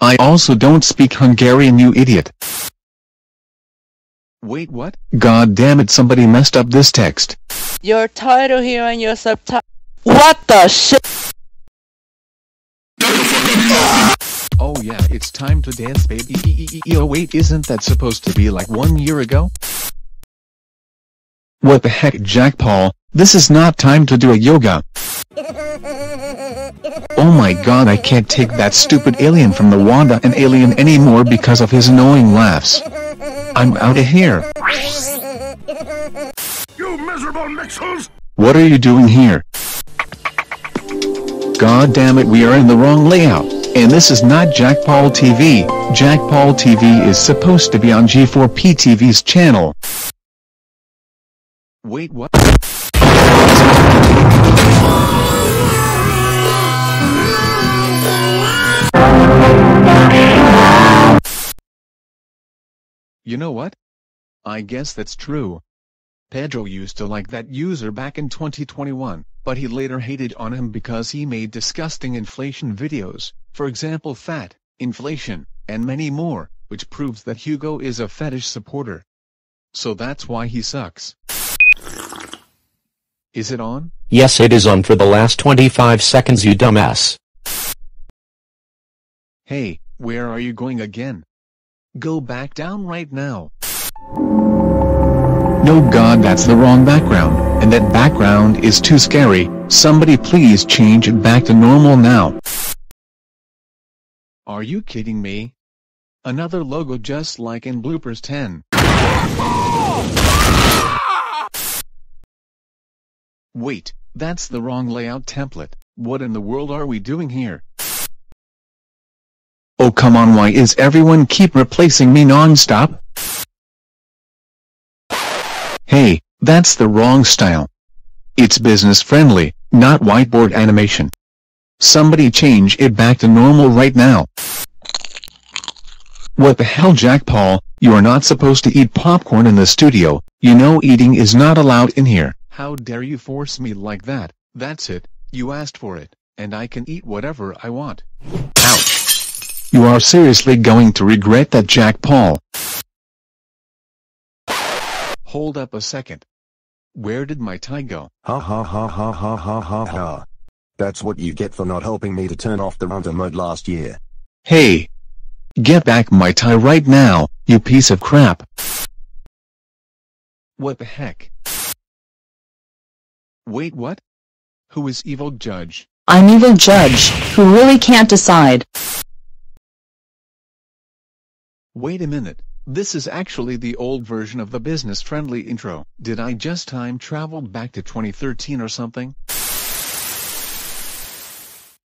I also don't speak Hungarian you idiot. Wait what? God damn it somebody messed up this text. Your title here and your subtitle. What the shit? Oh yeah it's time to dance baby oh wait isn't that supposed to be like one year ago? What the heck Jack Paul, this is not time to do a yoga. Oh my god I can't take that stupid alien from the Wanda and Alien anymore because of his annoying laughs. I'm out of here. You miserable mixels! What are you doing here? God damn it we are in the wrong layout, and this is not Jack Paul TV, Jack Paul TV is supposed to be on G4P TV's channel. Wait what? You know what? I guess that's true. Pedro used to like that user back in 2021, but he later hated on him because he made disgusting inflation videos, for example fat, inflation, and many more, which proves that Hugo is a fetish supporter. So that's why he sucks. Is it on? Yes it is on for the last 25 seconds you dumbass. Hey, where are you going again? Go back down right now. No god that's the wrong background, and that background is too scary, somebody please change it back to normal now. Are you kidding me? Another logo just like in Bloopers 10. Wait, that's the wrong layout template, what in the world are we doing here? Oh come on why is everyone keep replacing me non-stop? Hey, that's the wrong style. It's business friendly, not whiteboard animation. Somebody change it back to normal right now. What the hell Jack Paul, you are not supposed to eat popcorn in the studio, you know eating is not allowed in here. How dare you force me like that, that's it, you asked for it, and I can eat whatever I want. Ouch. You are seriously going to regret that Jack Paul. Hold up a second. Where did my tie go? Ha ha ha ha ha ha ha ha. That's what you get for not helping me to turn off the router mode last year. Hey! Get back my tie right now, you piece of crap. What the heck? Wait what? Who is evil judge? I'm evil judge, who really can't decide. Wait a minute, this is actually the old version of the business-friendly intro. Did I just time travel back to 2013 or something?